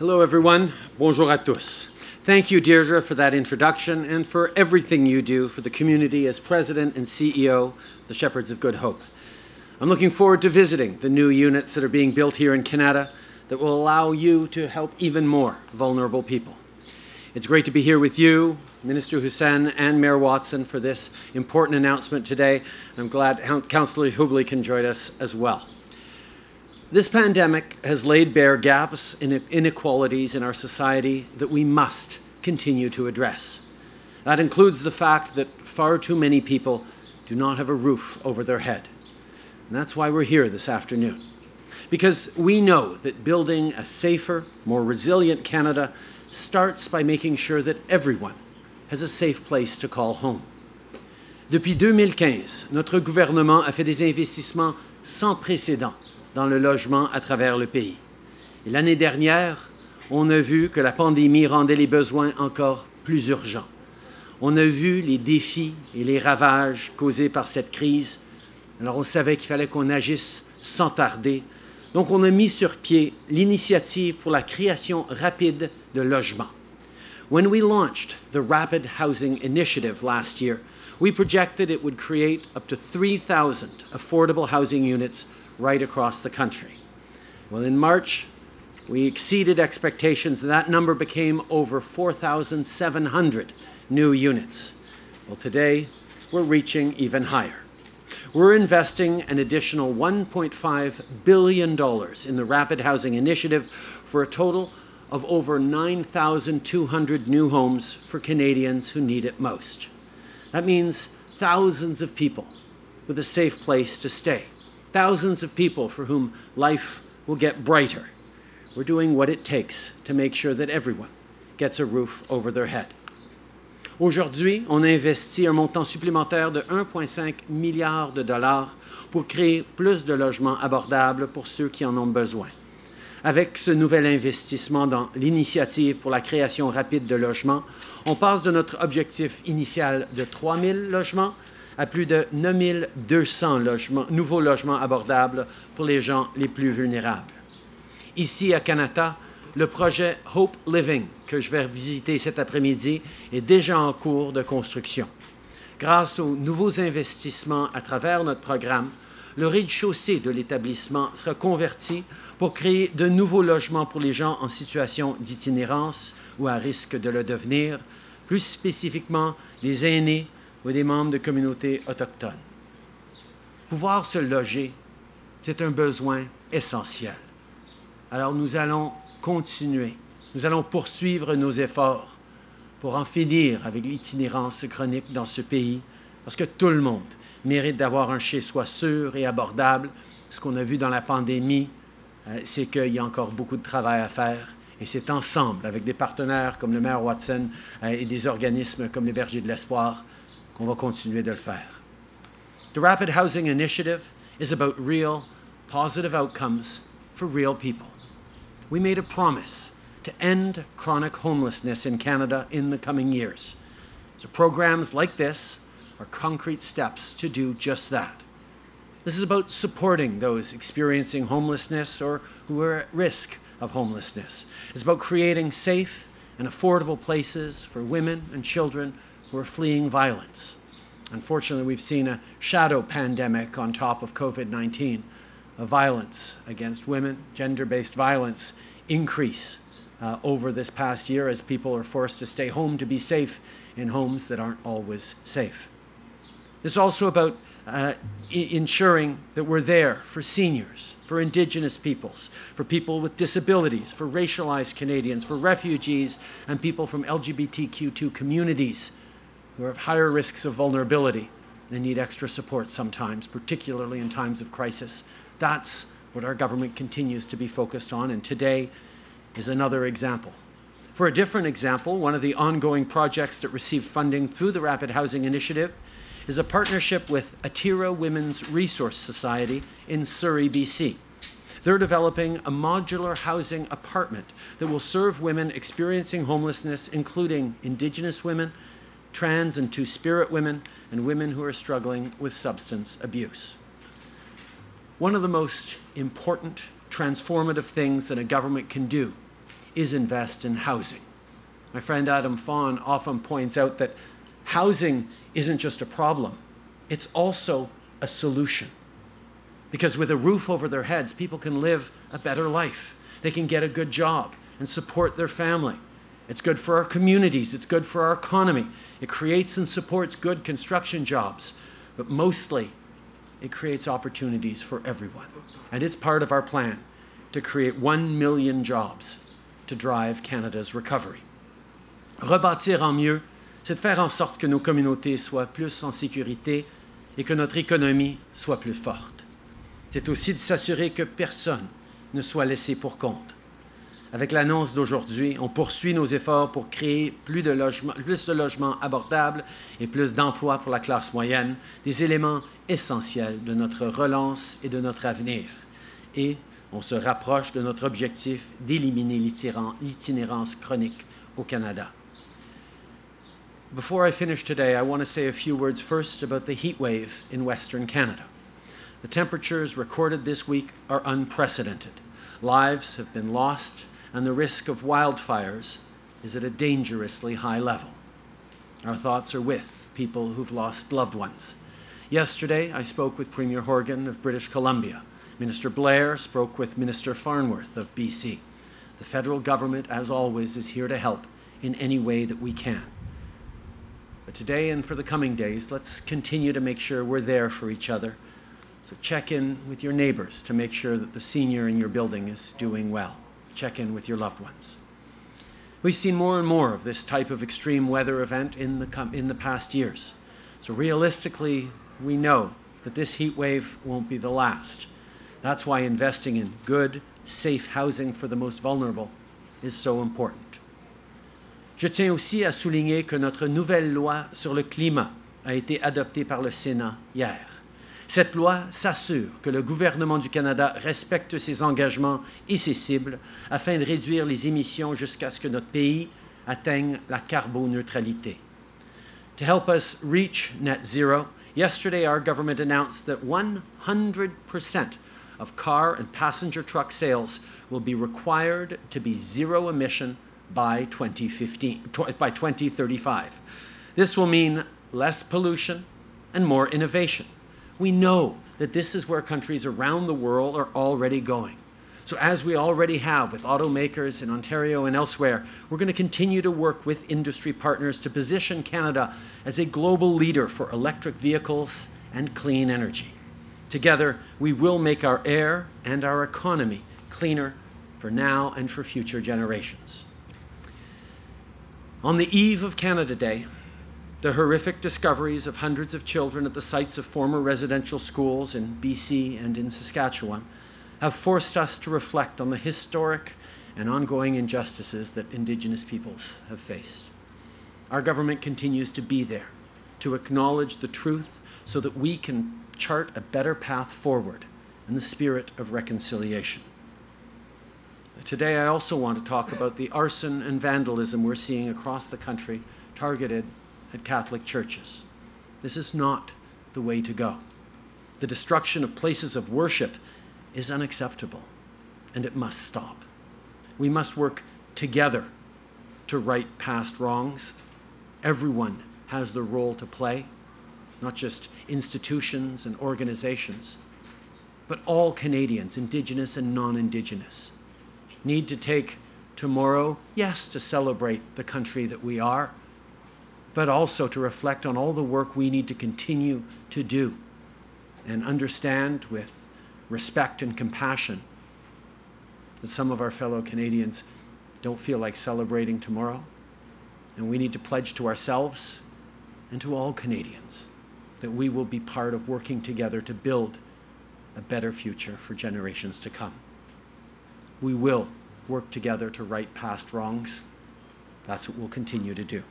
Hello, everyone. Bonjour à tous. Thank you, Deirdre, for that introduction and for everything you do for the community as President and CEO of the Shepherds of Good Hope. I'm looking forward to visiting the new units that are being built here in Canada that will allow you to help even more vulnerable people. It's great to be here with you, Minister Hussen and Mayor Watson for this important announcement today. I'm glad Councillor Hubley can join us as well. This pandemic has laid bare gaps and inequalities in our society that we must continue to address. That includes the fact that far too many people do not have a roof over their head. And that's why we're here this afternoon. Because we know that building a safer, more resilient Canada starts by making sure that everyone has a safe place to call home. Depuis 2015, notre gouvernement a fait des investissements sans précédent dans le logement à travers le pays. L'année dernière, on a vu que la pandémie rendait les besoins encore plus urgents. On a vu les défis et les ravages causés par cette crise. Alors on savait qu'il fallait qu'on agisse sans tarder. Donc on a mis sur pied l'initiative pour la création rapide de logements. When we launched the Rapid Housing Initiative last year, we projected it would create up to 3,000 affordable housing units right across the country. Well, in March, we exceeded expectations, and that number became over 4,700 new units. Well, today, we're reaching even higher. We're investing an additional $1.5 billion in the Rapid Housing Initiative for a total of over 9,200 new homes for Canadians who need it most. That means thousands of people with a safe place to stay thousands of people for whom life will get brighter. We're doing what it takes to make sure that everyone gets a roof over their head. Aujourd'hui, on a investi un montant supplémentaire de 1,5 milliard de dollars pour créer plus de logements abordables pour ceux qui en ont besoin. Avec ce nouvel investissement dans l'initiative pour la création rapide de logements, on passe de notre objectif initial de 3 000 logements à plus de 9200 logements, nouveaux logements abordables pour les gens les plus vulnérables. Ici à Canada, le projet Hope Living, que je vais visiter cet après-midi, est déjà en cours de construction. Grâce aux nouveaux investissements à travers notre programme, le rez-de-chaussée de l'établissement sera converti pour créer de nouveaux logements pour les gens en situation d'itinérance ou à risque de le devenir, plus spécifiquement les aînés, ou des membres de communautés autochtones. Pouvoir se loger, c'est un besoin essentiel. Alors nous allons continuer, nous allons poursuivre nos efforts pour en finir avec l'itinérance chronique dans ce pays, parce que tout le monde mérite d'avoir un chez-soi sûr et abordable. Ce qu'on a vu dans la pandémie, euh, c'est qu'il y a encore beaucoup de travail à faire. Et c'est ensemble, avec des partenaires comme le maire Watson euh, et des organismes comme les Bergers de l'Espoir, on va continuer de le faire. The Rapid Housing Initiative is about real, positive outcomes for real people. We made a promise to end chronic homelessness in Canada in the coming years. So programs like this are concrete steps to do just that. This is about supporting those experiencing homelessness or who are at risk of homelessness. It's about creating safe and affordable places for women and children who are fleeing violence. Unfortunately, we've seen a shadow pandemic on top of COVID 19 of violence against women, gender based violence increase uh, over this past year as people are forced to stay home to be safe in homes that aren't always safe. It's also about uh, ensuring that we're there for seniors, for Indigenous peoples, for people with disabilities, for racialized Canadians, for refugees, and people from LGBTQ2 communities who have higher risks of vulnerability and need extra support sometimes, particularly in times of crisis. That's what our government continues to be focused on, and today is another example. For a different example, one of the ongoing projects that received funding through the Rapid Housing Initiative is a partnership with Atira Women's Resource Society in Surrey, BC. They're developing a modular housing apartment that will serve women experiencing homelessness, including Indigenous women, trans and two spirit women, and women who are struggling with substance abuse. One of the most important transformative things that a government can do is invest in housing. My friend Adam Vaughan often points out that housing isn't just a problem, it's also a solution. Because with a roof over their heads, people can live a better life. They can get a good job and support their family. It's good for our communities, it's good for our economy. It creates and supports good construction jobs, but mostly it creates opportunities for everyone. And it's part of our plan to create 1 million jobs to drive Canada's recovery. Rebâtir en mieux, c'est de faire en sorte que nos communautés soient plus en sécurité et que notre économie soit plus forte. C'est aussi de s'assurer que personne ne soit laissé pour compte. Avec l'annonce d'aujourd'hui, on poursuit nos efforts pour créer plus de, logements, plus de logements abordables et plus d'emplois pour la classe moyenne, des éléments essentiels de notre relance et de notre avenir. Et on se rapproche de notre objectif d'éliminer l'itinérance chronique au Canada. Before I finish today, I want to say a few words first about the heat wave in Western Canada. The temperatures recorded this week are unprecedented. Lives have been lost, and the risk of wildfires is at a dangerously high level. Our thoughts are with people who've lost loved ones. Yesterday, I spoke with Premier Horgan of British Columbia. Minister Blair spoke with Minister Farnworth of BC. The federal government, as always, is here to help in any way that we can. But today and for the coming days, let's continue to make sure we're there for each other. So check in with your neighbors to make sure that the senior in your building is doing well. Check in with your loved ones. We've seen more and more of this type of extreme weather event in the, in the past years. So realistically, we know that this heat wave won't be the last. That's why investing in good, safe housing for the most vulnerable is so important. Je tiens aussi à souligner que notre nouvelle loi sur le climat a été adoptée par le Sénat hier. Cette loi s'assure que le gouvernement du Canada respecte ses engagements et ses cibles afin de réduire les émissions jusqu'à ce que notre pays atteigne la carboneutralité. To help us reach net zero, yesterday our government announced that 100% of car and passenger truck sales will be required to be zero emission by 2015, by 2035. This will mean less pollution and more innovation. We know that this is where countries around the world are already going. So, as we already have with automakers in Ontario and elsewhere, we're going to continue to work with industry partners to position Canada as a global leader for electric vehicles and clean energy. Together, we will make our air and our economy cleaner for now and for future generations. On the eve of Canada Day, the horrific discoveries of hundreds of children at the sites of former residential schools in BC and in Saskatchewan have forced us to reflect on the historic and ongoing injustices that Indigenous peoples have faced. Our government continues to be there to acknowledge the truth so that we can chart a better path forward in the spirit of reconciliation. Today, I also want to talk about the arson and vandalism we're seeing across the country targeted at Catholic churches. This is not the way to go. The destruction of places of worship is unacceptable, and it must stop. We must work together to right past wrongs. Everyone has the role to play not just institutions and organizations, but all Canadians, Indigenous and non Indigenous, need to take tomorrow, yes, to celebrate the country that we are, but also to reflect on all the work we need to continue to do and understand with respect and compassion that some of our fellow Canadians don't feel like celebrating tomorrow. And we need to pledge to ourselves and to all Canadians that we will be part of working together to build a better future for generations to come. We will work together to right past wrongs. That's what we'll continue to do.